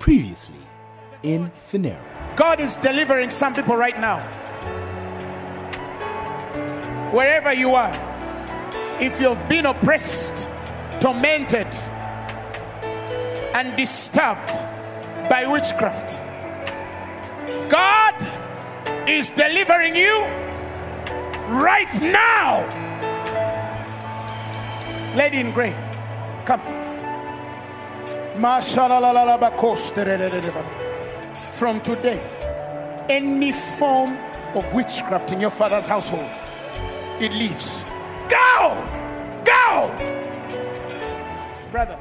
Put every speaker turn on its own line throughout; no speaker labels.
Previously in Phaneroo.
God is delivering some people right now. Wherever you are, if you've been oppressed, tormented, and disturbed by witchcraft, God is delivering you right now. Lady in gray, come. From today, any form of witchcraft in your father's household, it leaves. Go! Go! Brother,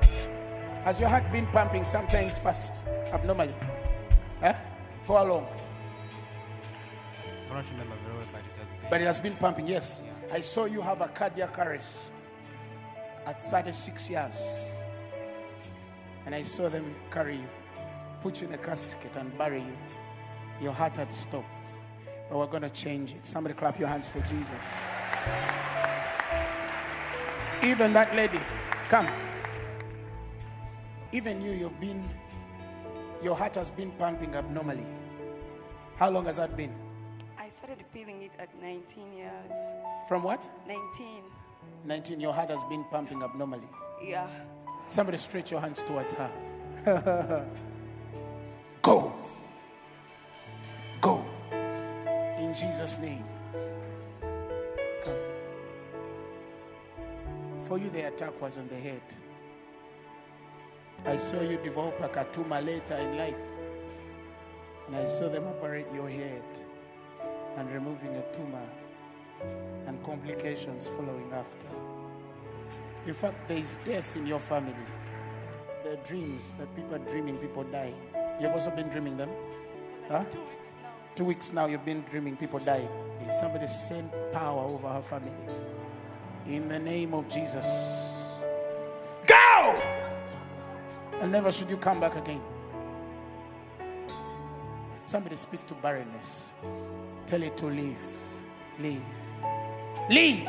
has your heart been pumping sometimes fast, abnormally? Huh? For how long?
Well, but it has been.
But it has been pumping, yes. I saw you have a cardiac arrest at 36 years. And I saw them carry you, put you in a casket, and bury you. Your heart had stopped. But we're going to change it. Somebody clap your hands for Jesus. Even that lady, come. Even you, you've been, your heart has been pumping abnormally. How long has that been?
I started feeling it at 19 years.
From what?
19.
19, your heart has been pumping abnormally.
Yeah.
Somebody stretch your hands towards her. Go. Go. In Jesus' name. Come. For you, the attack was on the head. I saw you develop a katuma later in life. And I saw them operate your head and removing a tumor and complications following after. In fact, there is death in your family. There are dreams that people are dreaming, people die. You've also been dreaming them? Huh?
Two weeks now.
Two weeks now, you've been dreaming people dying. Somebody send power over her family. In the name of Jesus. Go! And never should you come back again. Somebody speak to barrenness. Tell it to leave. Leave. Leave.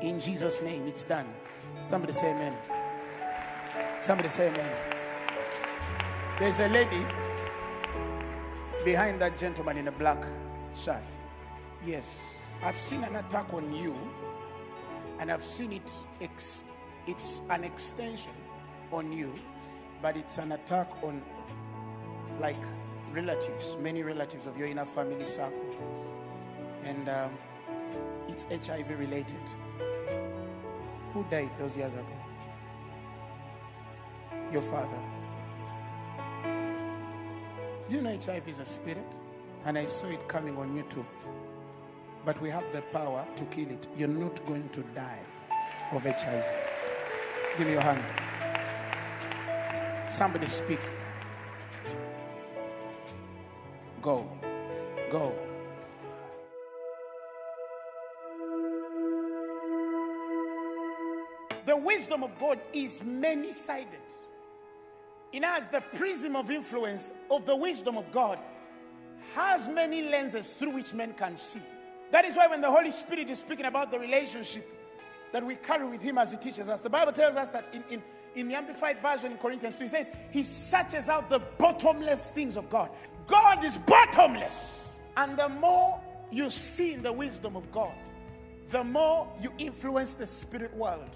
In Jesus' name, it's done. Somebody say amen. Somebody say amen. There's a lady behind that gentleman in a black shirt. Yes, I've seen an attack on you, and I've seen it. It's an extension on you, but it's an attack on like relatives, many relatives of your inner family circle, and um, it's HIV related. Who died those years ago? Your father. Do you know HIV is a spirit? And I saw it coming on you too. But we have the power to kill it. You're not going to die of HIV. Give me your hand. Somebody speak. Go. Go. Wisdom of God is many sided. In us, the prism of influence of the wisdom of God has many lenses through which men can see. That is why when the Holy Spirit is speaking about the relationship that we carry with Him as He teaches us, the Bible tells us that in, in, in the Amplified Version in Corinthians 2, He says, He searches out the bottomless things of God. God is bottomless. And the more you see in the wisdom of God, the more you influence the spirit world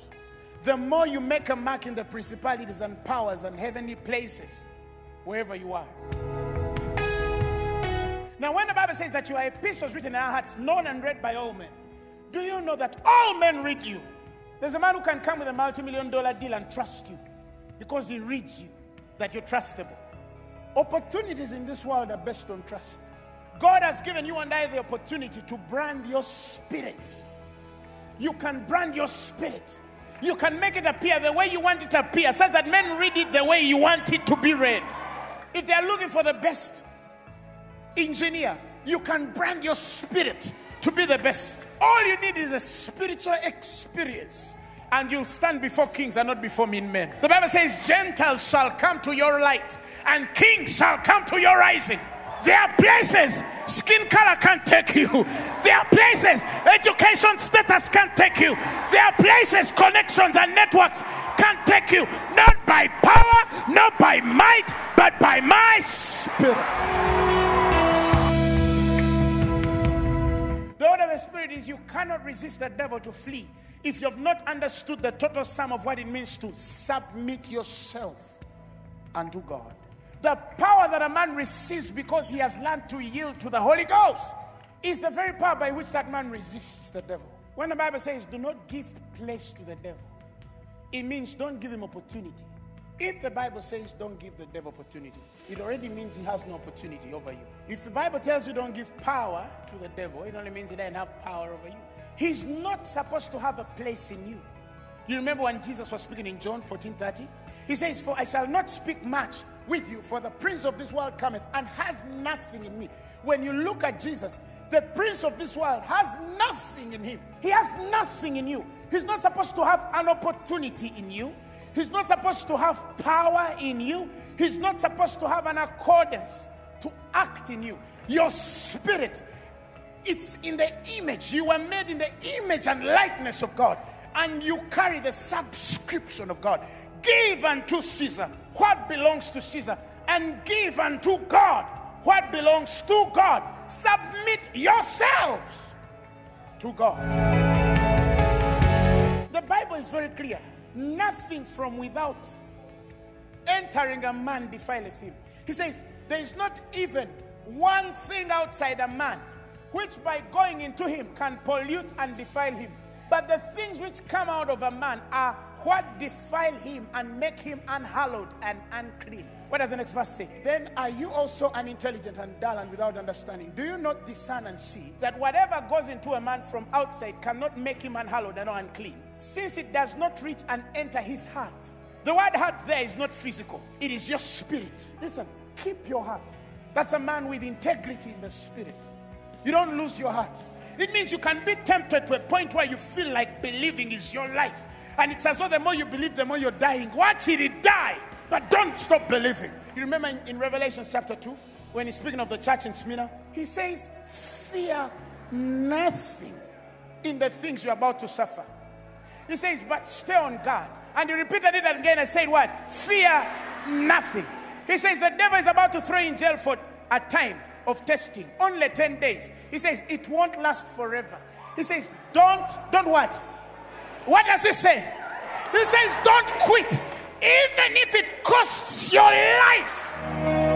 the more you make a mark in the principalities and powers and heavenly places, wherever you are. Now, when the Bible says that you are epistles written in our hearts, known and read by all men, do you know that all men read you? There's a man who can come with a multi million dollar deal and trust you because he reads you, that you're trustable. Opportunities in this world are based on trust. God has given you and I the opportunity to brand your spirit. You can brand your spirit. You can make it appear the way you want it to appear, such that men read it the way you want it to be read. If they are looking for the best engineer, you can brand your spirit to be the best. All you need is a spiritual experience, and you'll stand before kings and not before mean men. The Bible says, Gentiles shall come to your light, and kings shall come to your rising. There are places skin color can't take you. There are places education status can't take you. There are places connections and networks can't take you. Not by power, not by might, but by my spirit. The order of the spirit is you cannot resist the devil to flee if you have not understood the total sum of what it means to submit yourself unto God. The power that a man receives because he has learned to yield to the Holy Ghost is the very power by which that man resists the devil. When the Bible says, do not give place to the devil, it means don't give him opportunity. If the Bible says don't give the devil opportunity, it already means he has no opportunity over you. If the Bible tells you don't give power to the devil, it only means he doesn't have power over you. He's not supposed to have a place in you. You remember when Jesus was speaking in John 14 30? He says, For I shall not speak much with you, for the prince of this world cometh and has nothing in me. When you look at Jesus, the prince of this world has nothing in him. He has nothing in you. He's not supposed to have an opportunity in you. He's not supposed to have power in you. He's not supposed to have an accordance to act in you. Your spirit, it's in the image. You were made in the image and likeness of God. And you carry the subscription of God. Give unto Caesar what belongs to Caesar, and give unto God what belongs to God. Submit yourselves to God. The Bible is very clear. Nothing from without entering a man defileth him. He says, There is not even one thing outside a man which by going into him can pollute and defile him. But the things which come out of a man are what defile him and make him unhallowed and unclean. What does the next verse say? Then are you also unintelligent and dull and without understanding? Do you not discern and see that whatever goes into a man from outside cannot make him unhallowed and unclean? Since it does not reach and enter his heart. The word heart there is not physical, it is your spirit. Listen, keep your heart. That's a man with integrity in the spirit. You don't lose your heart. It means you can be tempted to a point where you feel like believing is your life. And it's as though the more you believe, the more you're dying. Watch it die, but don't stop believing. You remember in, in Revelation chapter 2, when he's speaking of the church in Smyrna, he says, Fear nothing in the things you're about to suffer. He says, But stay on guard. And he repeated it again and said, What? Fear nothing. He says, The devil is about to throw you in jail for a time of testing, only 10 days. He says, It won't last forever. He says, Don't, don't what? What does he say? He says, Don't quit, even if it costs your life.